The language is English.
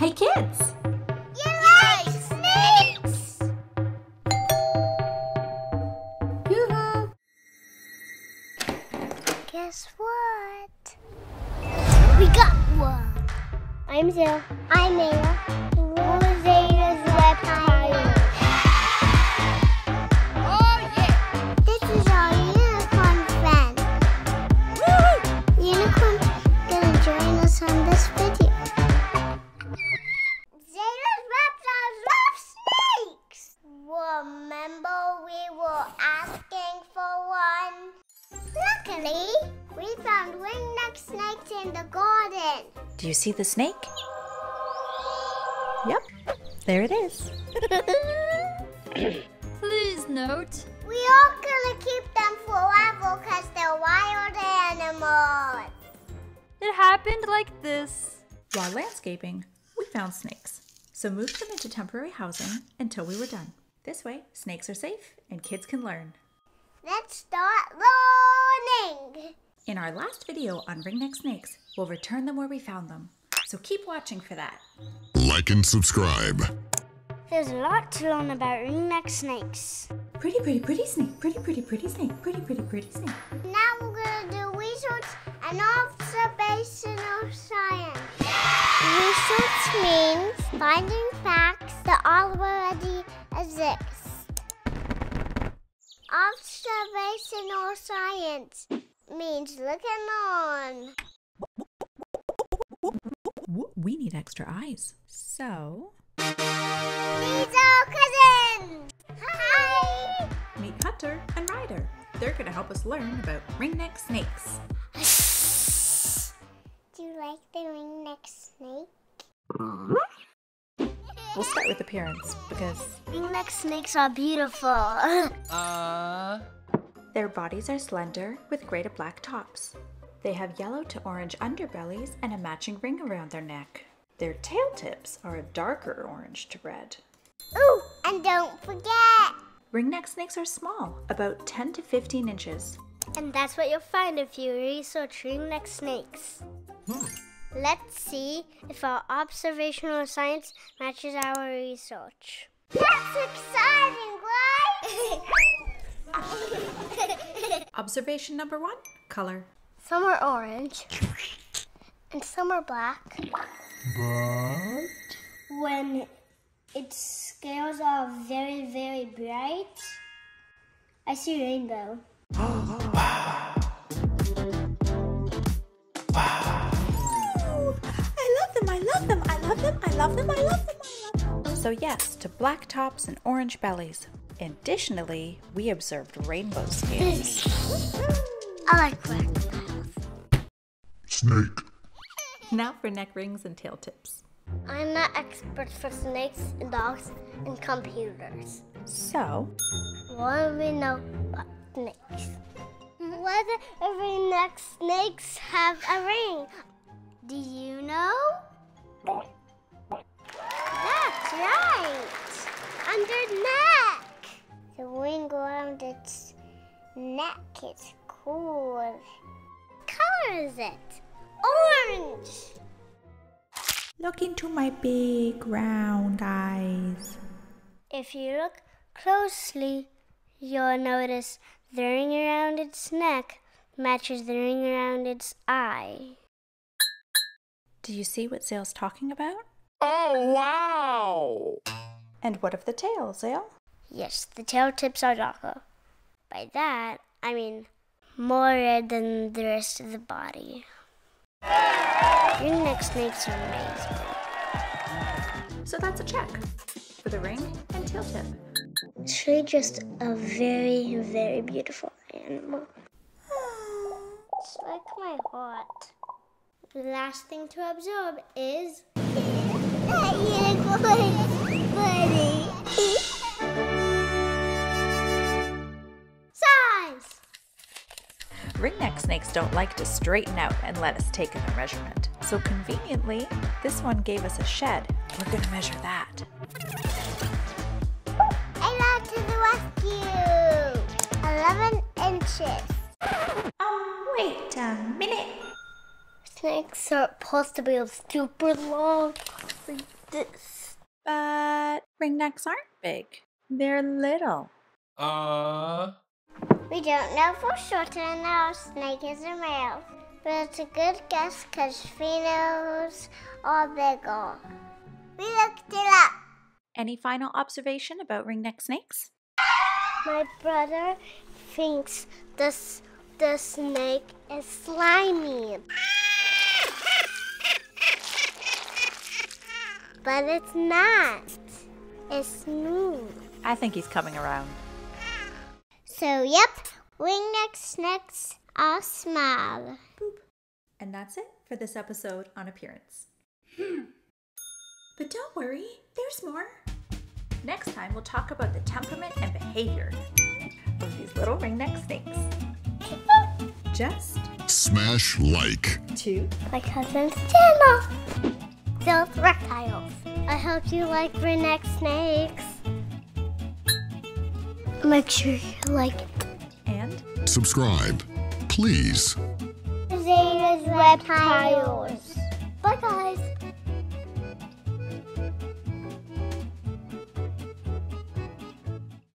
Hey kids! You like snakes? Yoo-hoo! Guess what? We got one. I'm Zil. I'm Maya. Luckily, we found ringneck snakes in the garden. Do you see the snake? Yep, there it is. Please note, We are gonna keep them forever because they're wild animals. it happened like this. While landscaping, we found snakes. So moved them into temporary housing until we were done. This way, snakes are safe and kids can learn. Let's start learning. In our last video on ringneck snakes, we'll return them where we found them. So keep watching for that. Like and subscribe. There's a lot to learn about ringneck snakes. Pretty, pretty, pretty snake. Pretty, pretty, pretty snake. Pretty, pretty, pretty snake. Now we're gonna do research and observational science. Research means finding facts that already exist. Observational science means looking on. We need extra eyes. So, These are cousins! Hi! meet Hunter and Ryder. They're going to help us learn about ringneck snakes. Do you like the ringneck snake? We'll start with appearance because Ringneck snakes are beautiful. Uh, their bodies are slender with gray to black tops. They have yellow to orange underbellies and a matching ring around their neck. Their tail tips are a darker orange to red. Ooh, and don't forget. Ringneck snakes are small, about 10 to 15 inches. And that's what you'll find if you research ringneck snakes. Let's see if our observational science matches our research. That's exciting, right? Observation number one color. some are orange, and some are black. But? When its scales are very, very bright, I see rainbow. I love them, I love them, I love them, I love them. So, yes, to black tops and orange bellies. Additionally, we observed rainbow scales. I like red. Snake. now for neck rings and tail tips. I'm not expert for snakes and dogs and computers. So, What do we know about snakes? Whether every neck snakes have a ring. Do you know? That's right. Under neck. The ring around its neck is cool. What color is it? Orange. look into my big round eyes. If you look closely, you'll notice the ring around its neck matches the ring around its eye. Do you see what Zala's talking about? Oh wow! And what of the tail, Zala? Yes, the tail tips are darker. By that, I mean more red than the rest of the body. Ringneck snakes are amazing. So that's a check for the ring and tail tip. It's really just a very, very beautiful animal. It's like my heart. The last thing to observe is. Ringneck snakes don't like to straighten out and let us take their measurement. So conveniently, this one gave us a shed. We're gonna measure that. I Ella to the rescue! 11 inches. Um, wait a minute. Snakes are supposed to be super long, like this. But ringnecks aren't big. They're little. Uh. We don't know for sure to know if snake is a male, but it's a good guess because females are bigger. We looked it up. Any final observation about ringneck snakes? My brother thinks this the snake is slimy. But it's not. It's smooth. I think he's coming around. So, yep, ringneck snakes are small. And that's it for this episode on appearance. Hmm. But don't worry, there's more. Next time, we'll talk about the temperament and behavior of these little ringneck snakes. Just Smash like. two. My cousin's channel. Those reptiles. I hope you like ringneck snakes. Make sure you like it. And Subscribe. Please. Zala's reptiles. Bye, guys.